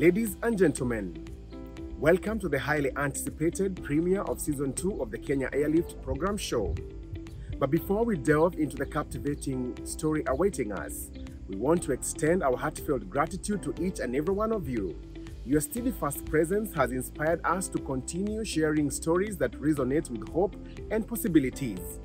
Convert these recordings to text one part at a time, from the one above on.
Ladies and gentlemen, welcome to the highly anticipated premiere of season 2 of the Kenya Airlift program show. But before we delve into the captivating story awaiting us, we want to extend our heartfelt gratitude to each and every one of you. Your steadfast presence has inspired us to continue sharing stories that resonate with hope and possibilities.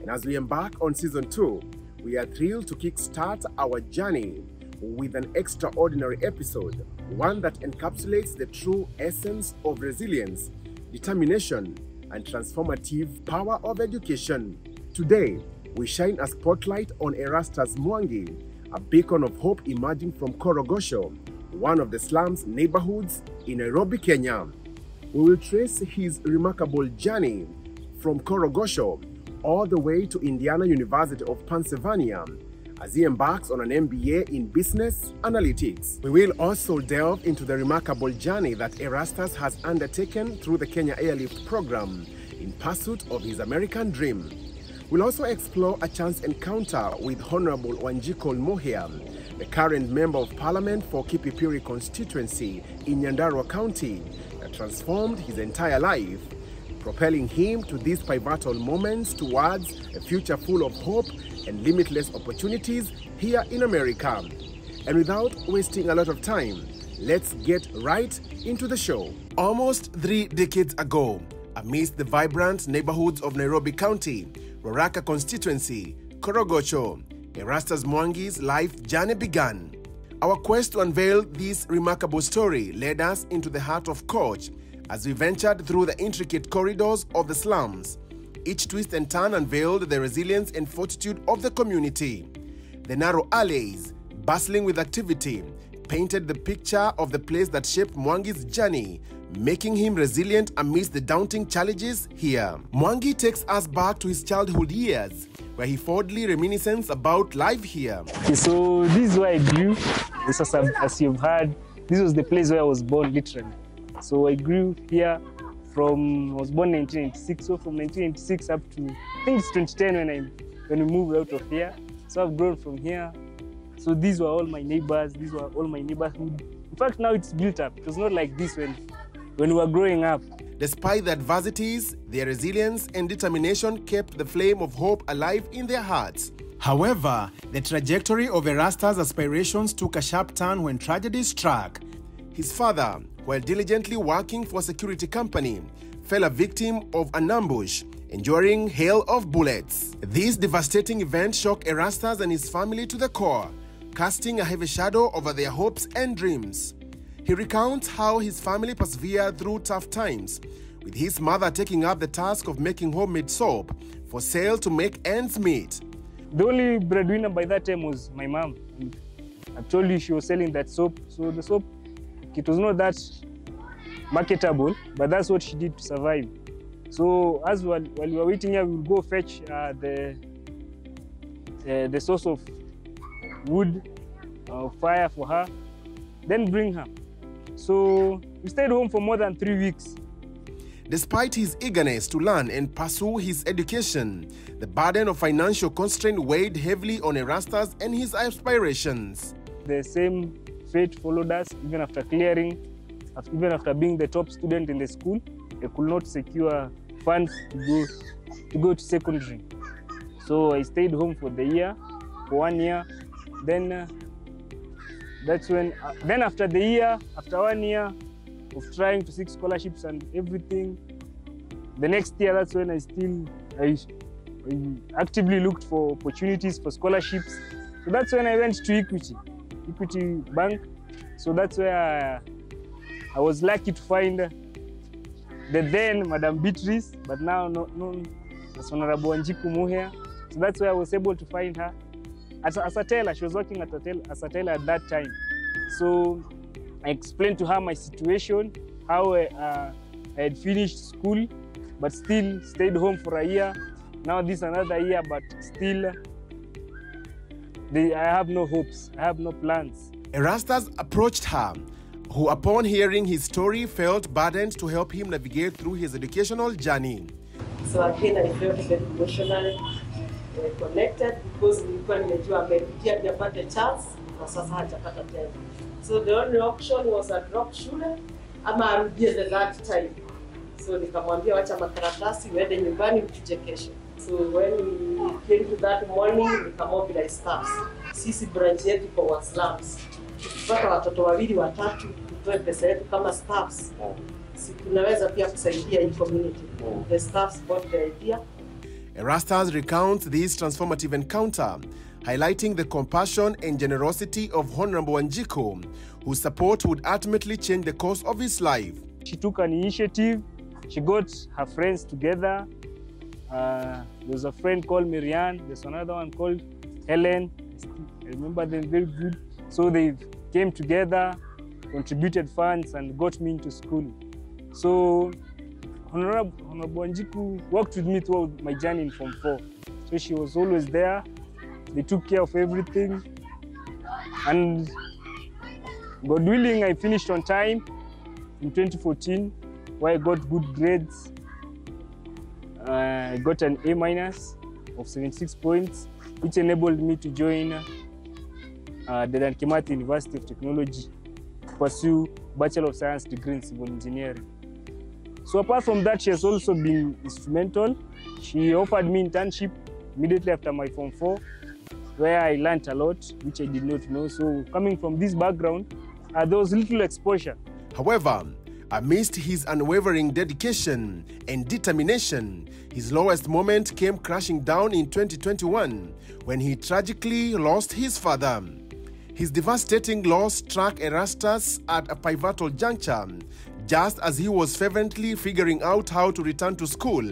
And as we embark on season 2, we are thrilled to kickstart our journey with an extraordinary episode, one that encapsulates the true essence of resilience, determination, and transformative power of education. Today, we shine a spotlight on Erastus Mwangi, a beacon of hope emerging from Korogocho, one of the slums neighborhoods in Nairobi, Kenya. We will trace his remarkable journey from Korogocho all the way to Indiana University of Pennsylvania as he embarks on an MBA in Business Analytics. We will also delve into the remarkable journey that Erastus has undertaken through the Kenya Airlift program in pursuit of his American dream. We'll also explore a chance encounter with Honorable Wanjiku Muhia, the current Member of Parliament for Kipipiri constituency in Nyandarua County that transformed his entire life, propelling him to these pivotal moments towards a future full of hope and limitless opportunities here in America. And without wasting a lot of time, let's get right into the show. Almost three decades ago, amidst the vibrant neighborhoods of Nairobi County, Ruaraka constituency, Korogocho, Erastus Mwangi's life journey began. Our quest to unveil this remarkable story led us into the heart of Koch as we ventured through the intricate corridors of the slums. Each twist and turn unveiled the resilience and fortitude of the community. The narrow alleys, bustling with activity, painted the picture of the place that shaped Mwangi's journey, making him resilient amidst the daunting challenges here. Mwangi takes us back to his childhood years, where he fondly reminiscence about life here. Okay, so this is where I grew. This is, as you've heard, this was the place where I was born, literally. So I grew here from, I was born 1996, so from 1996 up to, I think it's 2010 when, I, when we moved out of here. So I've grown from here. So these were all my neighbors, these were all my neighborhood. In fact, now it's built up. It was not like this when, when we were growing up. Despite the adversities, their resilience and determination kept the flame of hope alive in their hearts. However, the trajectory of Erastus' aspirations took a sharp turn when tragedy struck. His father, while diligently working for a security company, fell a victim of an ambush, enduring hail of bullets. This devastating event shocked Erastus and his family to the core, casting a heavy shadow over their hopes and dreams. He recounts how his family persevered through tough times, with his mother taking up the task of making homemade soap for sale to make ends meet. The only breadwinner by that time was my mom. Actually, she was selling that soap. So the soap, it was not that marketable, but that's what she did to survive. So as while, while we were waiting here, we would go fetch uh, the uh, the source of wood, uh, fire for her, then bring her. So we stayed home for more than three weeks. Despite his eagerness to learn and pursue his education, the burden of financial constraint weighed heavily on Erastus and his aspirations. The same fate followed us even after clearing, even after being the top student in the school. I could not secure funds to go to go to secondary. So I stayed home for the year, for one year. Then uh, that's when. Uh, then after the year, after one year of trying to seek scholarships and everything, the next year that's when I still I, I actively looked for opportunities for scholarships. So that's when I went to Equity, Equity Bank. So that's where I, I was lucky to find the then Madam Beatrice, but now known as Honorable Wanjiku Muhia. So that's where I was able to find her. As, as a teller, she was working at a tel- as a teller at that time. So I explained to her my situation, how I, uh, I had finished school, but still stayed home for a year. Now this another year, but still they, I have no hopes, I have no plans. Erastus approached her, who, upon hearing his story, felt burdened to help him navigate through his educational journey. So again, I felt very emotionally uh, connected because nilikuwa nimejua amepitia hajapata chance na sasa hajapata tena. So the only option was a drop shule ama arudie the third time. So nikamwambia wacha makaratasi uende nyumbani ukuje kesho. So when we came to that morning nikamobilize staffs. Sisi branch yetu kwa wa slums. Tukipata watoto wawili watatu tutoe pesa yetu kama staffs. Si tunaweza pia kusaidia hii community. The staffs bought the idea Erastus recounts this transformative encounter, highlighting the compassion and generosity of Honorable Wanjiko, whose support would ultimately change the course of his life. She took an initiative. She got her friends together. Uh, there a friend called Miriam. There's another one called Helen. I remember them very good. So they came together, contributed funds, and got me into school. So Honorable, Honorable worked with me throughout my journey in Form 4. So she was always there. They took care of everything. And God willing, I finished on time in 2014, where I got good grades. Uh, I got an A minus of 76 points, which enabled me to join uh, Dedan Kimathi University of Technology to pursue Bachelor of Science degree in Civil Engineering. So apart from that, she has also been instrumental. She offered me internship immediately after my Form 4, where I learned a lot, which I did not know. So coming from this background, uh, there was little exposure. However, amidst his unwavering dedication and determination, his lowest moment came crashing down in 2021 when he tragically lost his father. His devastating loss struck Erastus at a pivotal juncture, just as he was fervently figuring out how to return to school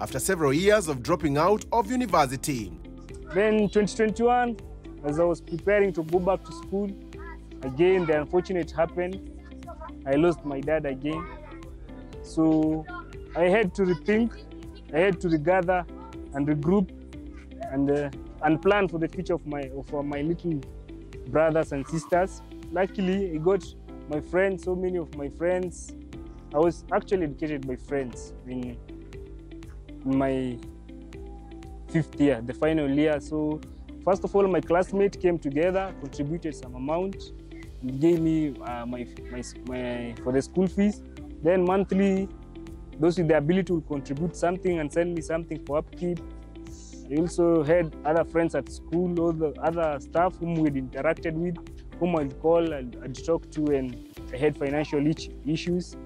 after several years of dropping out of university. Then 2021, as I was preparing to go back to school, again the unfortunate happened. I lost my dad again. So I had to rethink, I had to regather and regroup and uh, and plan for the future of my of uh, my little brothers and sisters. Luckily, I got my friends, so many of my friends. I was actually educated by friends in, in my fifth year, the final year. So first of all, my classmates came together, contributed some amount, gave me uh, my, my, my for the school fees. Then monthly, those with the ability will contribute something and send me something for upkeep. I also had other friends at school, all the other staff whom we'd interacted with, whom I'd call and I'd talk to, and I had financial issues.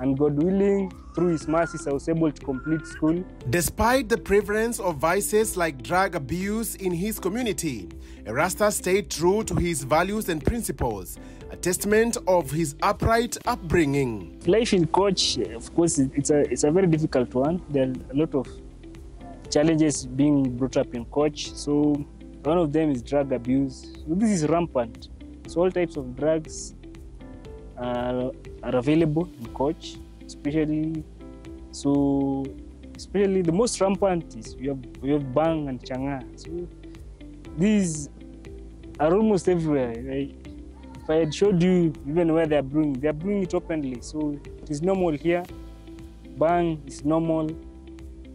And God willing, through His mercies, I was able to complete school. Despite the prevalence of vices like drug abuse in his community, Erastus stayed true to his values and principles, a testament of his upright upbringing. Life in Koch, of course, it's a it's a very difficult one. There are a lot of challenges being brought up in Koch. So one of them is drug abuse. This is rampant. So all types of drugs are, are available in Koch, especially so especially the most rampant is we have we have bhang and chang'aa. So these are almost everywhere. Right? If I had showed you even where they're brewing, they're brewing it openly. So it is normal here. Bhang is normal.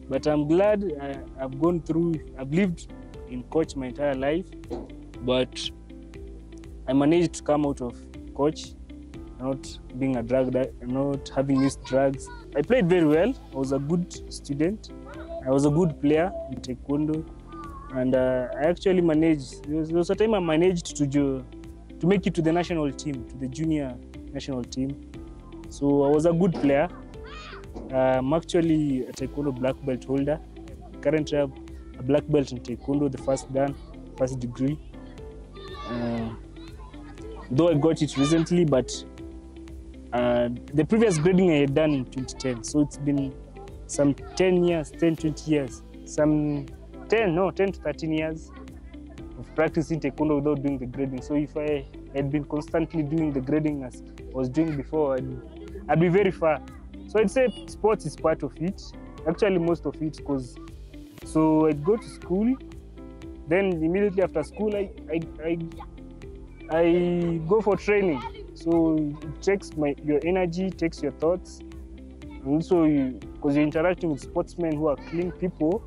But I'm glad I, I've gone through, I've lived in Koch my entire life. But I managed to come out of Koch, not being a drug, not having used drugs. I played very well. I was a good student. I was a good player in taekwondo. And uh, I actually managed, there was, a time I managed to do, to make it to the national team, to the junior national team. So I was a good player. Uh, I'm actually a taekwondo black belt holder. Currently, I have a black belt in taekwondo, the first dan, first degree. Uh, though I got it recently, but uh, the previous grading I had done in 2010. So it's been some 10 years, 10, 20 years, some 10, no, 10 to 13 years of practicing taekwondo without doing the grading. So if I had been constantly doing the grading as I was doing before, I'd, I'd be very far. So I'd say sports is part of it. Actually, most of it, because so I'd go to school, then immediately after school, I I, I, I go for training. So it takes my your energy, takes your thoughts, and also you because you're interacting with sportsmen who are clean people.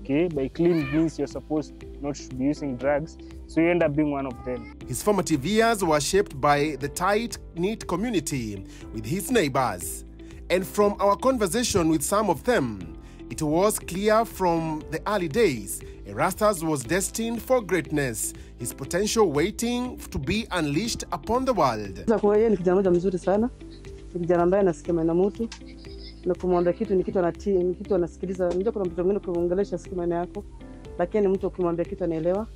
Okay, by clean means you're supposed not to be using drugs, so you end up being one of them. His formative years were shaped by the tight knit community with his neighbors. And from our conversation with some of them, it was clear from the early days Erastus was destined for greatness, his potential waiting to be unleashed upon the world. Yeye ni kijana mzuri sana, ni kijana ambaye anasikia maneno mtu. Na kumwambia kitu ni kitu anatii, ni kitu anasikiliza. Unajua kuna mtu mwingine ukimwongelesha maneno yako, lakini mtu ukimwambia kitu anaelewa,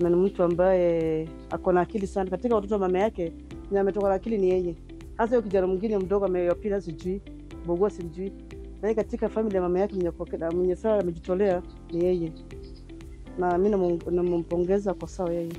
na ni mtu ambaye ako na akili sana. Katika watoto wa mama yake ametoka na akili ni yeye, hasa huyo kijana mwingine mdogo sijui bogua, sijui. Na katika familia ya mama yake mwenye amejitolea ni yeye, na mi namempongeza kwa sawa yeye.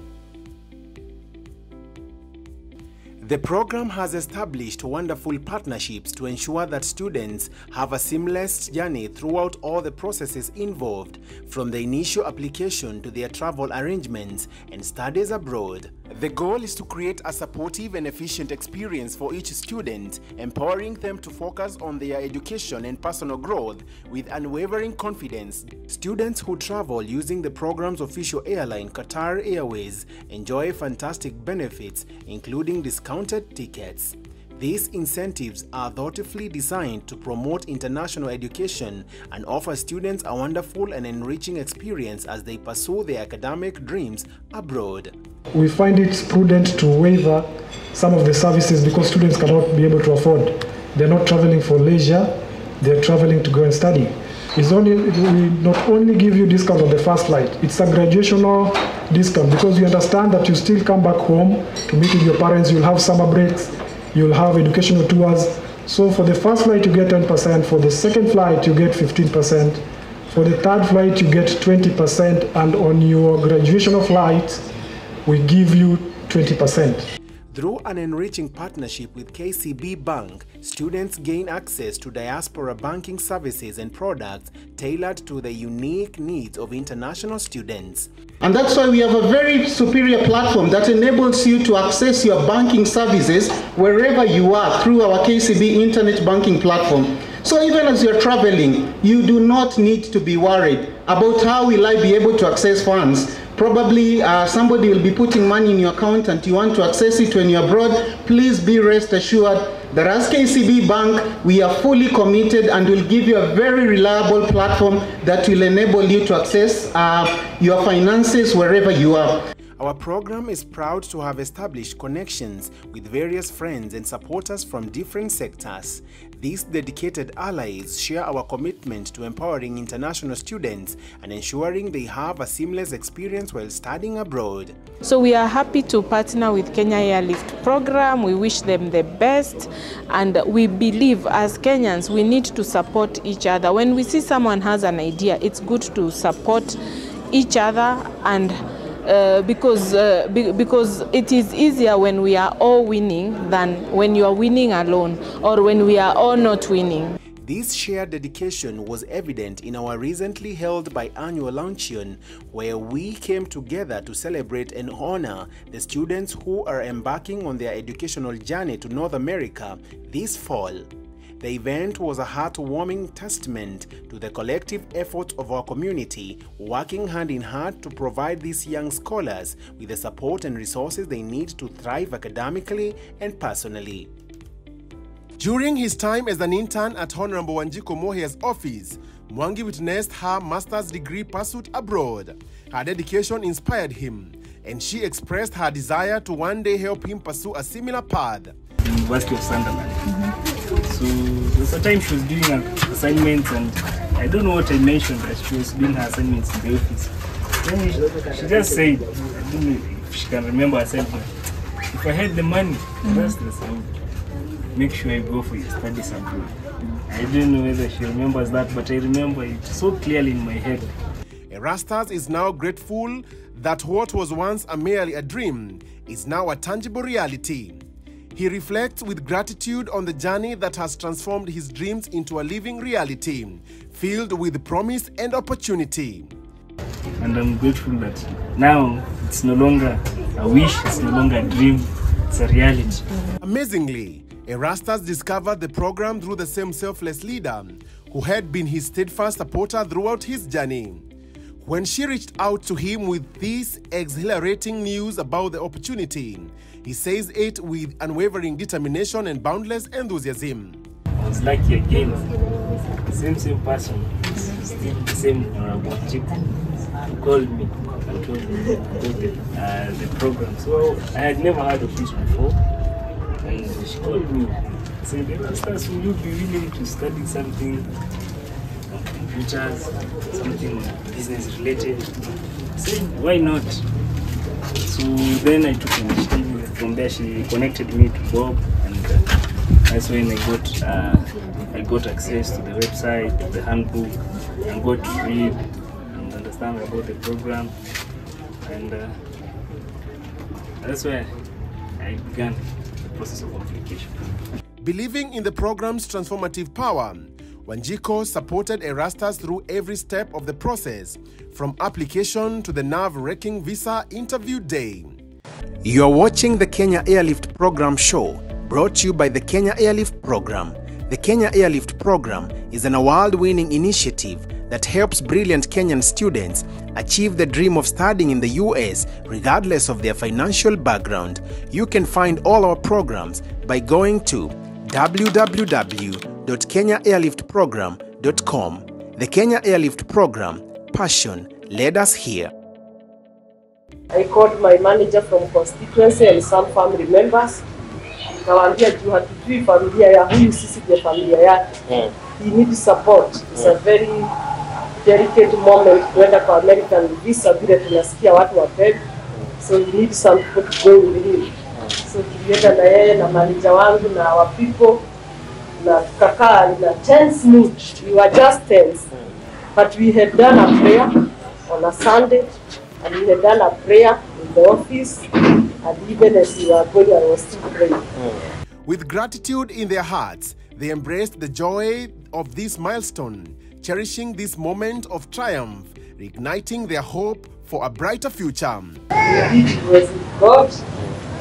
The program has established wonderful partnerships to ensure that students have a seamless journey throughout all the processes involved, from the initial application to their travel arrangements and studies abroad. The goal is to create a supportive and efficient experience for each student, empowering them to focus on their education and personal growth with unwavering confidence. Students who travel using the program's official airline, Qatar Airways, enjoy fantastic benefits, including discounted tickets. These incentives are thoughtfully designed to promote international education and offer students a wonderful and enriching experience as they pursue their academic dreams abroad. We find it prudent to waiver some of the services because students cannot be able to afford. They're not traveling for leisure, they're traveling to go and study. It's only, we not only give you discount on the first flight, it's a graduational discount because you understand that you still come back home to meet with your parents, you'll have summer breaks, you'll have educational tours. So for the first flight, you get 10%, for the second flight, you get 15%, for the third flight, you get 20%, and on your graduational flight, we give you 20%. Through an enriching partnership with KCB Bank, students gain access to diaspora banking services and products tailored to the unique needs of international students. And that's why we have a very superior platform that enables you to access your banking services wherever you are through our KCB internet banking platform. So even as you're traveling, you do not need to be worried about how will I be able to access funds. Probably uh, somebody will be putting money in your account and you want to access it when you're abroad. Please be rest assured that as KCB Bank, we are fully committed and will give you a very reliable platform that will enable you to access uh, your finances wherever you are. Our program is proud to have established connections with various friends and supporters from different sectors. These dedicated allies share our commitment to empowering international students and ensuring they have a seamless experience while studying abroad. So we are happy to partner with Kenya Airlift program. We wish them the best and we believe as Kenyans we need to support each other. When we see someone has an idea, it's good to support each other and uh, because uh, be, because it is easier when we are all winning than when you are winning alone or when we are all not winning. This shared dedication was evident in our recently held biannual luncheon, where we came together to celebrate and honor the students who are embarking on their educational journey to North America this fall. The event was a heartwarming testament to the collective efforts of our community, working hand in hand to provide these young scholars with the support and resources they need to thrive academically and personally. During his time as an intern at Honorable Wanjiku Muhia's office, Mwangi witnessed her master's degree pursuit abroad. Her dedication inspired him, and she expressed her desire to one day help him pursue a similar path. University of Sunderland. So there a time she was doing her assignments and I don't know what I mentioned that she was doing her assignments in the office. Then she, just said, I don't know if she can remember herself, but if I had the money, I would make sure I go for your studies abroad. I don't know whether she remembers that, but I remember it so clearly in my head. Erastus is now grateful that what was once a merely a dream is now a tangible reality. He reflects with gratitude on the journey that has transformed his dreams into a living reality, filled with promise and opportunity. And I'm grateful that now it's no longer a wish, it's no longer a dream, it's a reality. Amazingly, Erastus discovered the program through the same selfless leader who had been his steadfast supporter throughout his journey. When she reached out to him with this exhilarating news about the opportunity, he says it with unwavering determination and boundless enthusiasm. I was lucky again. Same same person, still the same Honorable Chief, called me and told me about the, uh, the program. So I had never heard of this before. And she called me, said, Erastus, will you be willing to study something on computers, something business related? I said, why not? So then I took initiative. From there, she connected me to Bob, and uh, that's when I got uh, I got access to the website, the handbook, and got to read and understand about the program, and uh, that's where I began the process of application. Believing in the program's transformative power, Wanjiku supported Erastus through every step of the process, from application to the nerve wracking visa interview day. You're watching the Kenya Airlift Program show, brought to you by the Kenya Airlift Program. The Kenya Airlift Program is an award winning initiative that helps brilliant Kenyan students achieve the dream of studying in the US regardless of their financial background. You can find all our programs by going to www.kenyaairliftprogram.com. The Kenya Airlift Program, passion led us here. I called my manager from constituency and some family members. Nikawaambia juu hatujui familia ya huyu, sisi ndio familia yake. He needs support. It's a very delicate moment kuenda kwa American visa vile tunasikia watu wapendi. So he needs some people to go with him. So tulienda na yeye na manager wangu na wapipo people na tukakaa na a tense mood. We were just tense. But we had done a prayer on a Sunday and we had done a prayer in the office and even as we were going I was still praying. With gratitude in their hearts, they embraced the joy of this milestone, cherishing this moment of triumph, igniting their hope for a brighter future. Did it was God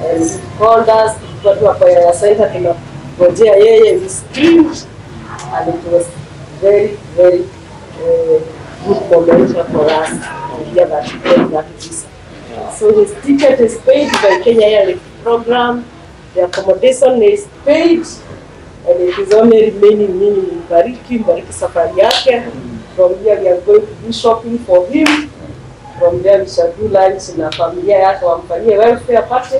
and he called us tulikuwa tu hapa ya center tunangojea yeye we and it was very very uh, good moment for us that he visa. So his ticket is paid by Kenya Airlift program. The accommodation is paid and it is only remaining mimi Mbariki, Mbariki safari yake. From here we are going to do shopping for him. From there we shall do lunch na familia yake wamfanyie welfare party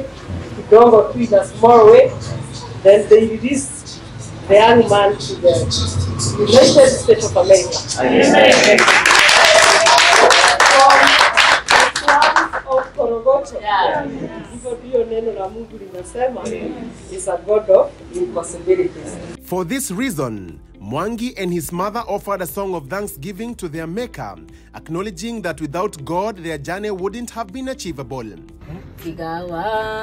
kidogo tu in a small way. Then they release the young man to the United States of America. From Hivyo neno la Mungu linasema is a God of impossibilities. For this reason, Mwangi and his mother offered a song of thanksgiving to their Maker, acknowledging that without God, their journey wouldn't have been achievable. tiga wako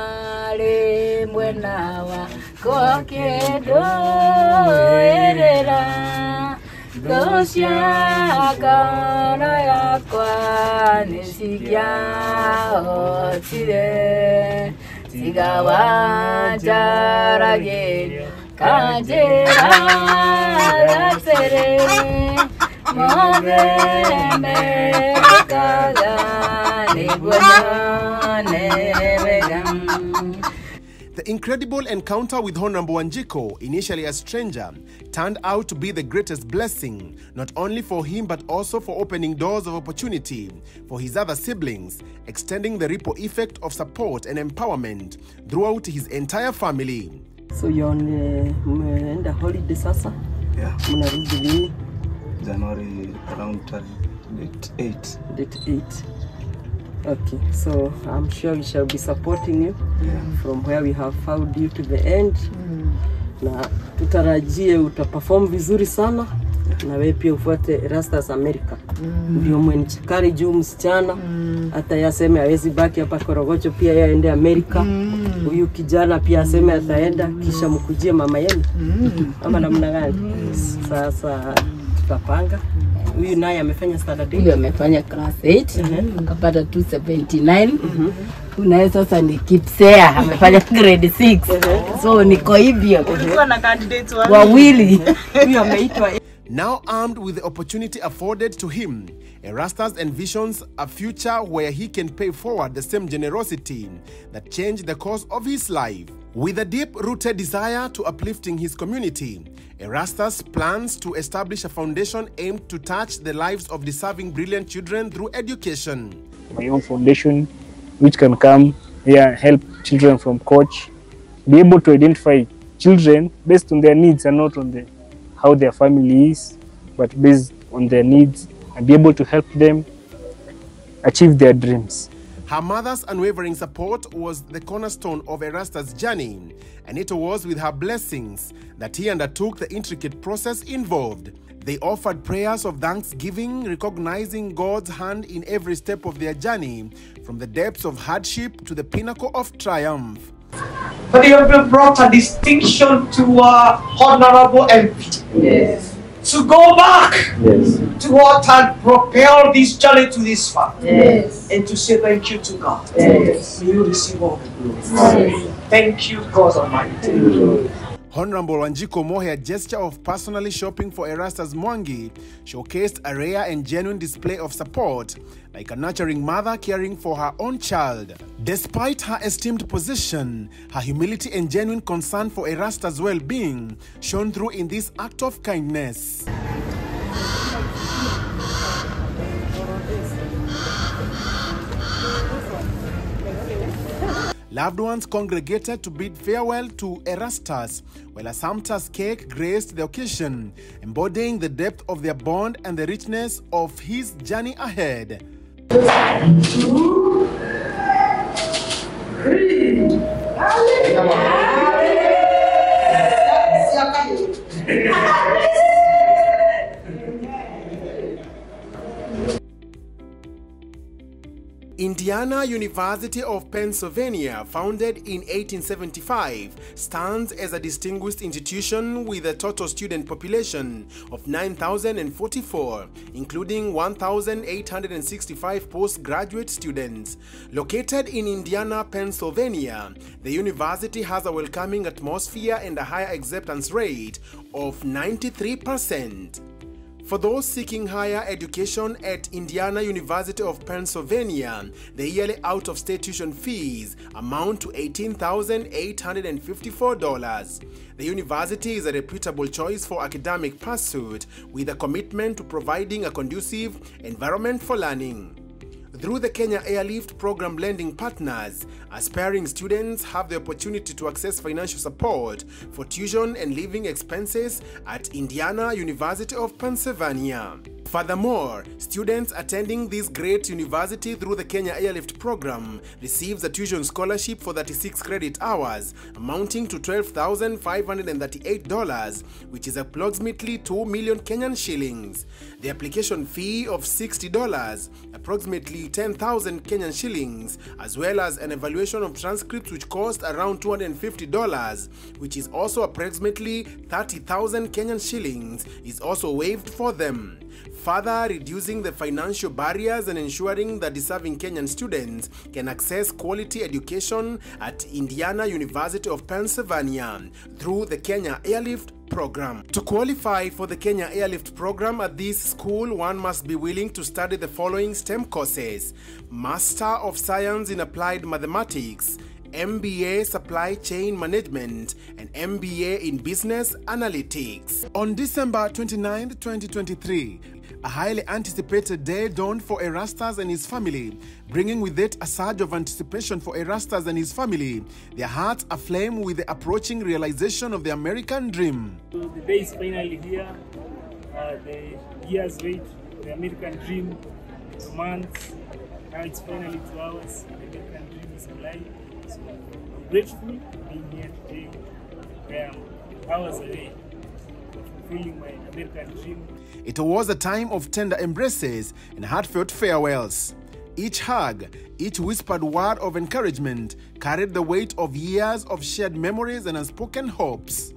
kĩndũĩrĩra ngũciakana yakwa nĩ cingĩahotire tiga wanjaragĩria kanjĩra gatĩrĩ mothe mekaga nĩguo nyone wega The incredible encounter with Honorable Wanjiko, initially a stranger, turned out to be the greatest blessing, not only for him but also for opening doors of opportunity for his other siblings, extending the ripple effect of support and empowerment throughout his entire family. So you're on uh, mmeenda holiday sasa? Yeah, Mnarudi lini? January around uh, date 8. Date 8. Okay, so I'm sure we shall be supporting you Yeah. from where we have found you to the end. mm. Na tutarajie utaperform vizuri sana na wewe pia ufuate Rastas America. Ndio mm. mwenchakari juu msichana hata yaseme hawezi baki hapa Korogocho, pia yaende aende Amerika. Huyu mm. kijana pia aseme ataenda, kisha mkujie mama yenu mm. ama namna gani? Mm. Sasa tutapanga. Huyu naye amefanya standard huyu amefanya class 8 akapata 279 unaye sasa ni Kipsea amefanya grade 6 so niko hivyo. Wawili. Huyu ameitwa Now armed with the opportunity afforded to him, Erastus envisions a future where he can pay forward the same generosity that changed the course of his life. With a deep rooted desire to uplifting his community, Erastus plans to establish a foundation aimed to touch the lives of deserving brilliant children through education. my own foundation, which can come here and help children from coach, be able to identify children based on their needs and not on the how their family is, but based on their needs and be able to help them achieve their dreams. Her mother's unwavering support was the cornerstone of Erastus' journey, and it was with her blessings that he undertook the intricate process involved. They offered prayers of thanksgiving, recognizing God's hand in every step of their journey, from the depths of hardship to the pinnacle of triumph. But you have brought a distinction to uh, Honorable MP. Yes. To go back Yes. To what had propelled this journey to this far. Yes. And to say thank you to God. Yes. May you receive all the glory. Yes. Thank you, God Almighty. Honorable Wanjiku Muhia's gesture of personally shopping for Erastus Mwangi showcased a rare and genuine display of support, like a nurturing mother caring for her own child. Despite her esteemed position, her humility and genuine concern for Erastus' well being shone through in this act of kindness. Loved ones congregated to bid farewell to Erastus, while a sumptuous cake graced the occasion, embodying the depth of their bond and the richness of his journey ahead. Indiana University of Pennsylvania, founded in 1875, stands as a distinguished institution with a total student population of 9,044, including 1,865 postgraduate students. Located in Indiana, Pennsylvania, the university has a welcoming atmosphere and a higher acceptance rate of 93%. For those seeking higher education at Indiana University of Pennsylvania, the yearly out of state tuition fees amount to $18,854. The university is a reputable choice for academic pursuit with a commitment to providing a conducive environment for learning. Through the Kenya Airlift program lending partners, aspiring students have the opportunity to access financial support for tuition and living expenses at Indiana University of Pennsylvania. Furthermore, students attending this great university through the Kenya Airlift program receives a tuition scholarship for 36 credit hours, amounting to $12,538, which is approximately 2 million Kenyan shillings. The application fee of $60, approximately 10,000 Kenyan shillings, as well as an evaluation of transcripts which cost around $250, which is also approximately 30,000 Kenyan shillings, is also waived for them further reducing the financial barriers and ensuring that deserving Kenyan students can access quality education at Indiana University of Pennsylvania through the Kenya Airlift program. To qualify for the Kenya Airlift program at this school, one must be willing to study the following STEM courses Master of Science in Applied Mathematics. MBA Supply Chain Management and MBA in Business Analytics. On December 29, 2023, a highly anticipated day dawned for Erastus and his family, bringing with it a surge of anticipation for Erastus and his family, their hearts aflame with the approaching realization of the American dream. The day is finally here. Uh, the years wait, the American dream, the months. Now it's finally two hours. The American dream is alive. So I'm grateful being here today. Where I'm hours away fulfilling my American dream. It was a time of tender embraces and heartfelt farewells. Each hug, each whispered word of encouragement carried the weight of years of shared memories and unspoken hopes.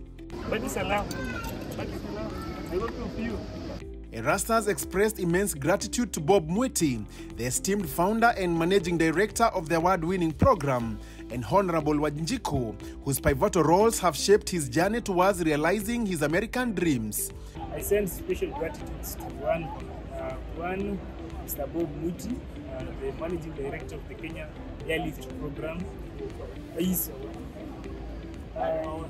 Erastus expressed immense gratitude to Bob Mwiti, the esteemed founder and managing director of the award winning program, and Honorable Wanjiku, whose pivotal roles have shaped his journey towards realizing his American dreams. I send special gratitude to one, uh, one Mr. Bob Mwiti, uh, the managing director of the Kenya Airlift Program. He's, uh,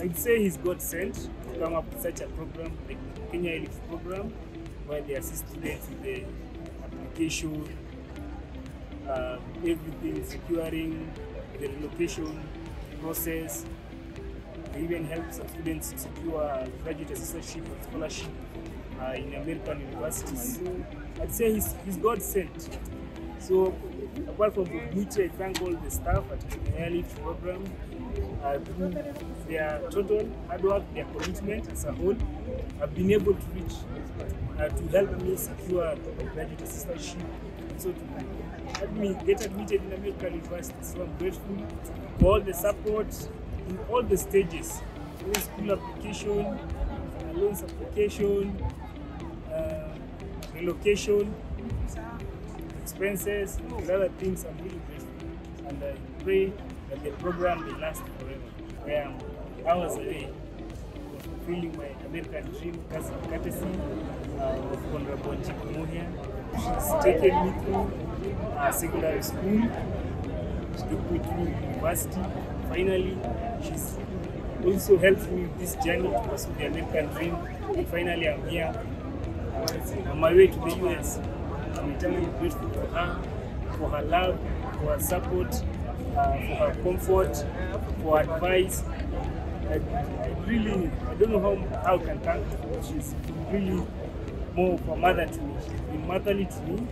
I'd say he's God sent to come up with such a program, like the Kenya Airlift Program, where they assist students with the application, uh, everything, securing the relocation process. They even help some students secure graduate assistantship or scholarship uh, in American universities. I'd say he's, he's God sent. So apart from which I thank all the staff at the Airlift program uh, through their total hard work, their commitment as a whole, have been able to reach uh, to help me secure the graduate assistantship. So to help me get admitted in American university. So I'm grateful for all the support in all the stages, in school application, uh, loans application, uh, relocation, expenses, and other things. I'm really grateful. And I pray that the program will last forever. Where I'm hours away from fulfilling my American dream as courtesy uh, of Honorable. She's taken me through uh, secondary school, she took me through university. Finally, she's also helped me with this journey to pursue the American dream. And finally, I'm here on my way to the US. I'm eternally grateful to her for her love, for her support, uh, for her comfort, for her advice. I, I really, I don't know how, how I can thank her. She's really more of a mother to me. She's been motherly to me.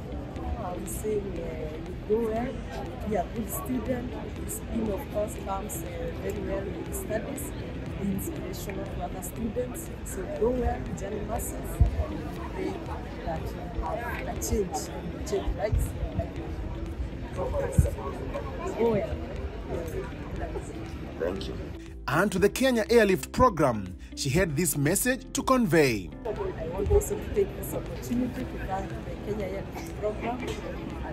I would you go well, be a good student. Discipline, of course, comes uh, very well with studies, be inspirational to other students. So go well, journey masses, and pray that you have a change, change rights. Go well. Thank you. And to the Kenya Airlift program, she had this message to convey. I want also to take this opportunity to thank the Kenya Airlift program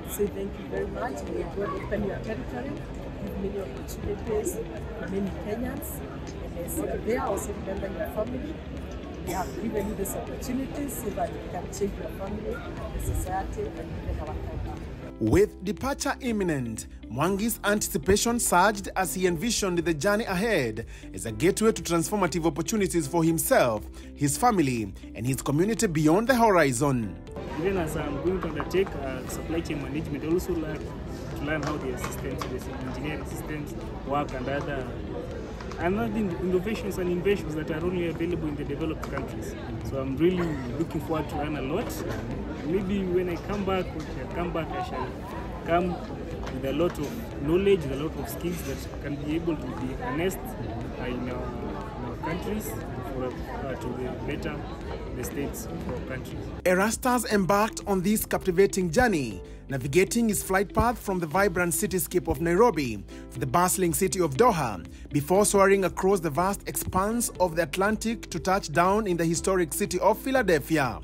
say thank you very much. May God open your territory, give many opportunities many Kenyans. As you're there, also remember your family. We have given you this opportunity so that you can change your family, the society, and even our country. With departure imminent, Mwangi's anticipation surged as he envisioned the journey ahead as a gateway to transformative opportunities for himself, his family, and his community beyond the horizon. Even as I'm going to undertake uh, supply chain management, I also learn to learn how the assistants, the engineering assistants work and other and other innovations and inventions that are only available in the developed countries. So I'm really looking forward to learn a lot. Maybe when I come back, when I come back, I shall come with a lot of knowledge, a lot of skills that can be able to be harnessed in, our, in our countries for uh, to the better the states our countries. Erastus embarked on this captivating journey, navigating his flight path from the vibrant cityscape of Nairobi to the bustling city of Doha, before soaring across the vast expanse of the Atlantic to touch down in the historic city of Philadelphia.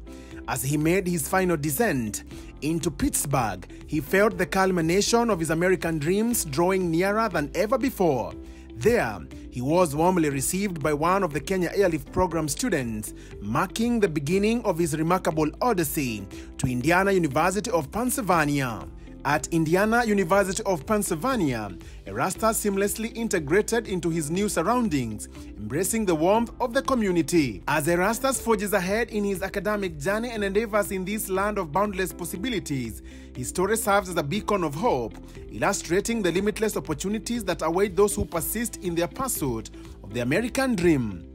As he made his final descent into Pittsburgh, he felt the culmination of his American dreams drawing nearer than ever before. There, he was warmly received by one of the Kenya Airlift Program students, marking the beginning of his remarkable odyssey to Indiana University of Pennsylvania. At Indiana University of Pennsylvania, Erastus seamlessly integrated into his new surroundings, embracing the warmth of the community. As Erastus forges ahead in his academic journey and endeavors in this land of boundless possibilities, his story serves as a beacon of hope, illustrating the limitless opportunities that await those who persist in their pursuit of the American dream.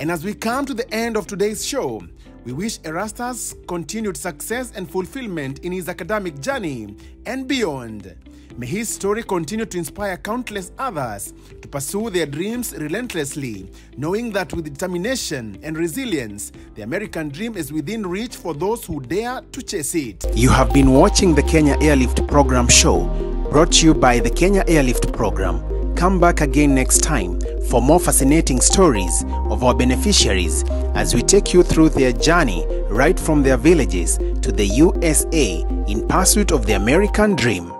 And as we come to the end of today's show, we wish Erastus continued success and fulfillment in his academic journey and beyond. May his story continue to inspire countless others to pursue their dreams relentlessly, knowing that with determination and resilience, the American dream is within reach for those who dare to chase it. You have been watching the Kenya Airlift Program show, brought to you by the Kenya Airlift Program. Come back again next time for more fascinating stories of our beneficiaries as we take you through their journey right from their villages to the USA in pursuit of the American dream.